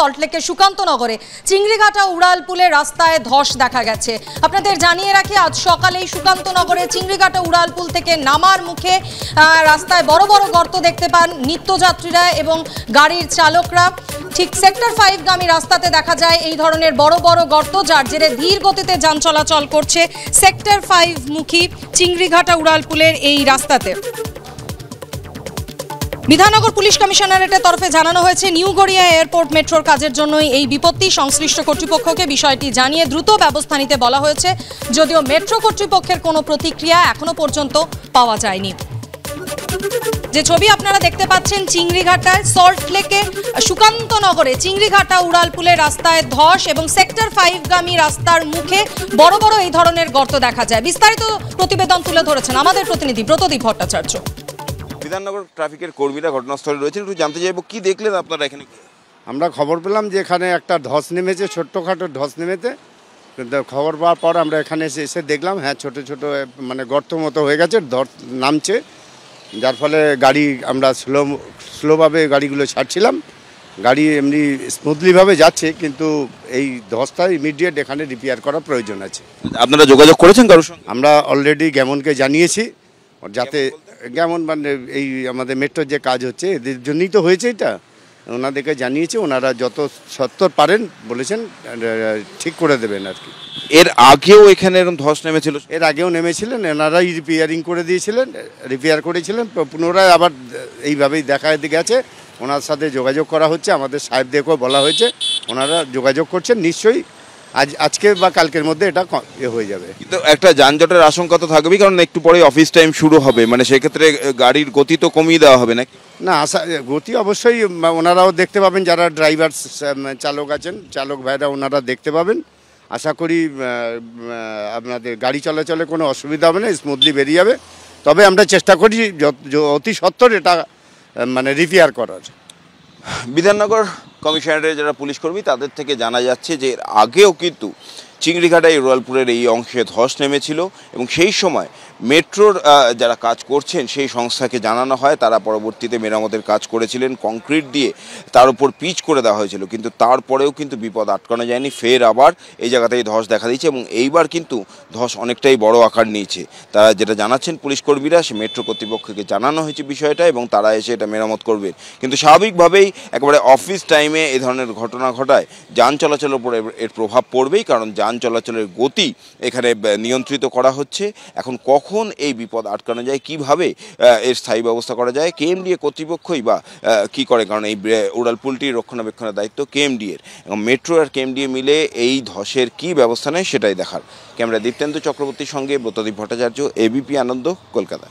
সল্টলেকের সুকান্তনগরে চিংড়িঘাটা উড়ালপুলে রাস্তায় ধস দেখা গেছে। আপনাদের জানিয়ে রাখি, আজ সকালেই সুকান্তনগরে চিংড়িঘাটা উড়ালপুল থেকে নামার মুখে রাস্তায় বড় বড় গর্ত দেখতে পান নিত্যযাত্রীরা এবং গাড়ির চালকরা। ঠিক সেক্টর ফাইভ গামী রাস্তাতে দেখা যায়, এই ধরনের বড় বড় গর্ত যার জেরে ধীর গতিতে যান চলাচল করছে সেক্টর ফাইভ মুখী চিংড়িঘাটা উড়ালপুলের এই রাস্তাতে। বিধাননগর পুলিশ কমিশনারেটের তরফে জানানো হয়েছে নিউ গড়িয়া এয়ারপোর্ট মেট্রোর কাজের জন্যই এই বিপত্তি সংশ্লিষ্ট কর্তৃপক্ষকে বিষয়টি জানিয়ে দ্রুত ব্যবস্থা নিতে বলা হয়েছে। যদিও মেট্রো কর্তৃপক্ষের কোনো প্রতিক্রিয়া এখনও পর্যন্ত পাওয়া যায়নি। যে ছবি আপনারা দেখতে পাচ্ছেন চিংড়িঘাটায়, সল্ট লেকে সুকান্তনগরে চিংড়িঘাটা উড়ালপুলের রাস্তায় ধস এবং সেক্টর ফাইভ গামী রাস্তার মুখে বড় বড় এই ধরনের গর্ত দেখা যায়। বিস্তারিত প্রতিবেদন তুলে ধরেছেন আমাদের প্রতিনিধি ব্রতদীপ ভট্টাচার্য। বিধাননগর ট্রাফিকের কর্মীরা ঘটনাস্থলে রয়েছেন। একটু জানতে চাইব কি দেখলেন আপনারা এখানে? আমরা খবর পেলাম যে এখানে একটা ধস নেমেছে ছোট্টখাটো ধস নেমেতে খবর পাওয়ার পর আমরা এখানে এসে এসে দেখলাম হ্যাঁ ছোট ছোট মানে গর্ত মতো হয়ে গেছে ধস নামছে। যার ফলে গাড়ি আমরা স্লো স্লোভাবে গাড়িগুলো ছাড়ছিলাম। গাড়ি এমনি স্মুথলিভাবে যাচ্ছে কিন্তু এই ধসটা ইমিডিয়েট এখানে রিপেয়ার করা প্রয়োজন আছে। আপনারা যোগাযোগ করেছেন কারোর সঙ্গে? আমরা অলরেডি গ্যামনকে জানিয়েছি যাতে গ্যামন মানে এই আমাদের মেট্রোর যে কাজ হচ্ছে এদের জন্যই তো হয়েছে এটা। ওনাদেরকে জানিয়েছে ওনারা যত সত্তর পারেন বলেছেন ঠিক করে দেবেন আর কি। এর আগেও এখানে এরকম ধস নেমেছিল? এর আগেও নেমেছিলেন এনারাই রিপেয়ারিং করে দিয়েছিলেন রিপেয়ার করেছিলেন পুনরায় আবার এইভাবেই দেখা গেছে ওনার সাথে যোগাযোগ করা হচ্ছে আমাদের সাহেবদেরকেও বলা হয়েছে ওনারা যোগাযোগ করছেন নিশ্চয়ই আজ আজকে বা কালকের মধ্যে এটা এ হয়ে যাবে। কিন্তু একটা যানজটের আশঙ্কা তো থাকবেই কারণ একটু পরে অফিস টাইম শুরু হবে। মানে সেক্ষেত্রে গাড়ির গতি তো কমিয়ে দেওয়া হবে নাকি? না আশা গতি অবশ্যই ওনারাও দেখতে পাবেন যারা ড্রাইভার চালক আছেন চালক ভাইরা ওনারা দেখতে পাবেন। আশা করি আপনাদের গাড়ি চলাচলে কোনো অসুবিধা হবে না স্মুথলি বেরিয়ে যাবে। তবে আমরা চেষ্টা করি অতি সত্বর এটা মানে রিপেয়ার করার। বিধাননগর কমিশনারের যারা পুলিশ কর্মী, তাদের থেকে জানা যাচ্ছে যে আগেও কিন্তু চিংড়িঘাটায় রোয়ালপুরের এই অংশে ধস নেমেছিল এবং সেই সময় মেট্রোর যারা কাজ করছেন, সেই সংস্থাকে জানানো হয়। তারা পরবর্তীতে মেরামতের কাজ করেছিলেন। কংক্রিট দিয়ে তার উপর পিচ করে দেওয়া হয়েছিল। কিন্তু তারপরেও কিন্তু বিপদ আটকানো যায়নি। ফের আবার এই জায়গাতেই ধস দেখা দিয়েছে এবং এইবার কিন্তু ধস অনেকটাই বড় আকার নিয়েছে। তারা যেটা জানাচ্ছেন পুলিশ কর্মীরা, সে মেট্রো কর্তৃপক্ষকে জানানো হয়েছে বিষয়টা এবং তারা এসে এটা মেরামত করবেন। কিন্তু স্বাভাবিকভাবেই একেবারে অফিস টাইমে এ ধরনের ঘটনা ঘটায়। যান চলাচলের উপর এর- প্রভাব পড়বেই, কারণ যান চলাচলের গতি এখানে নিয়ন্ত্রিত করা হচ্ছে। এখন কখন এই বিপদ আটকানো যায়? কীভাবে এর স্থায়ী ব্যবস্থা করা যায়? কেএমডিএ কর্তৃপক্ষই বা কি করে কারণ এই উড়াল উড়ালপুলটির রক্ষণাবেক্ষণের দায়িত্ব কেএমডিএর এবং মেট্রো আর কেএমডিএ মিলে এই ধসের কি ব্যবস্থা নেয় সেটাই দেখার। ক্যামেরা দীপ্তেন্দু চক্রবর্তীর সঙ্গে ব্রতদীপ ভট্টাচার্য এবিপি আনন্দ, কলকাতা।